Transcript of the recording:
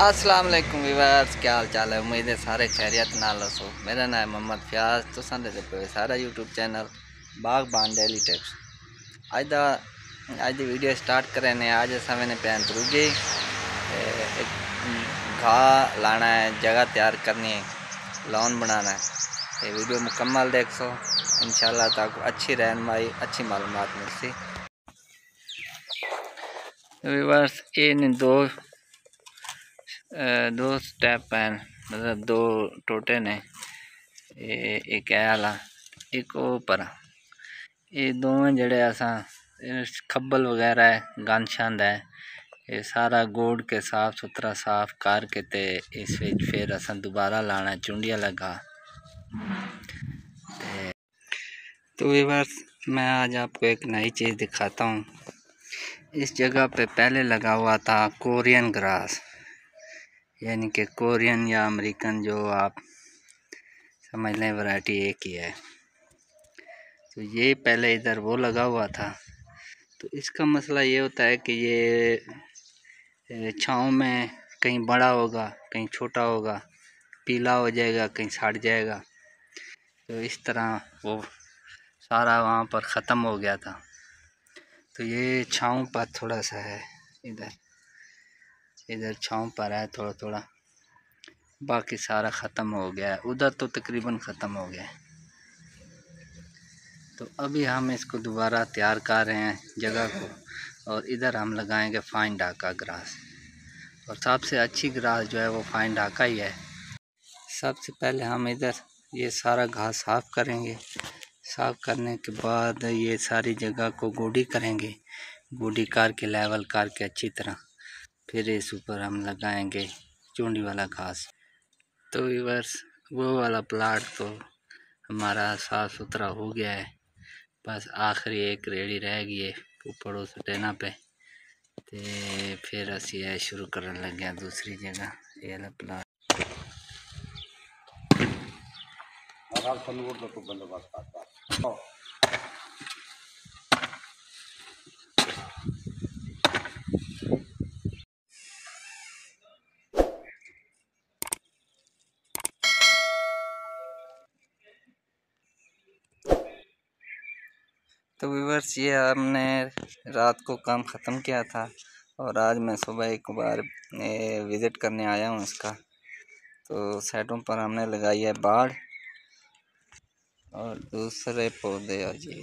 अस्सलाम वालेकुम वीवर्स क्या हाल चाल है? उम्मीद है सारे खैरियत नाल हो मेरा नाम है मोहम्मद फ्याज तो दे पे सारा YouTube channel Baghban daily tips अज दा वीडियो स्टार्ट करें ने अज अस मैंने पैन तरुगे घाह लाना है, जगह तैयार करनी है, लॉन बनाना है। तो वीडियो मुकम्मल देख सो इन तक अच्छी रहनमाई, अच्छी मालूम मिलती वीवर्स ये दो दो स्टेप हैं मतलब दो टोटे ने एक आला एक उपर ये दोवें जड़े असा खब्बल गंद छंद है ये सारा गोड़ के साफ़ सुथरा, साफ़ करके ते इस फिर असा दोबारा लाना चुंडिया लगा। तो बार मैं आज आपको एक नई चीज़ दिखाता हूँ। इस जगह पे पहले लगा हुआ था कोरियन ग्रास। यानी कि कोरियन या अमेरिकन जो आप समझ लें वैरायटी एक ही है। तो ये पहले इधर वो लगा हुआ था। तो इसका मसला ये होता है कि ये छाँव में कहीं बड़ा होगा, कहीं छोटा होगा, पीला हो जाएगा, कहीं सड़ जाएगा। तो इस तरह वो सारा वहाँ पर ख़त्म हो गया था। तो ये छाँव पर थोड़ा सा है इधर। इधर छाँव पर है थोड़ा थोड़ा बाकी सारा ख़त्म हो गया है। उधर तो तकरीबन ख़त्म हो गया है। तो अभी हम इसको दोबारा तैयार कर रहे हैं जगह को और इधर हम लगाएँगे फाइन डाका ग्रास। और सबसे अच्छी ग्रास जो है वो फाइन डाका ही है। सबसे पहले हम इधर ये सारा घास साफ़ करेंगे। साफ़ करने के बाद ये सारी जगह को गोडी करेंगे। गोडी करके लेवल करके अच्छी तरह। फिर इस ऊपर हम लगाएँगे चूंडी वाला घास। तो वीवर्स वो वाला प्लाट तो हमारा साफ़ सुथरा हो गया है। बस आखिरी एक रेड़ी रह गई है ऊपर उस टेना पे। तो फिर असी शुरू कर लगे दूसरी जगह, ये वाला प्लाट बंदोबस्त तो व्यूवर्स ये हमने रात को काम ख़त्म किया था और आज मैं सुबह एक बार विज़िट करने आया हूँ इसका। तो साइडों पर हमने लगाई है बाढ़ और दूसरे पौधे आज ये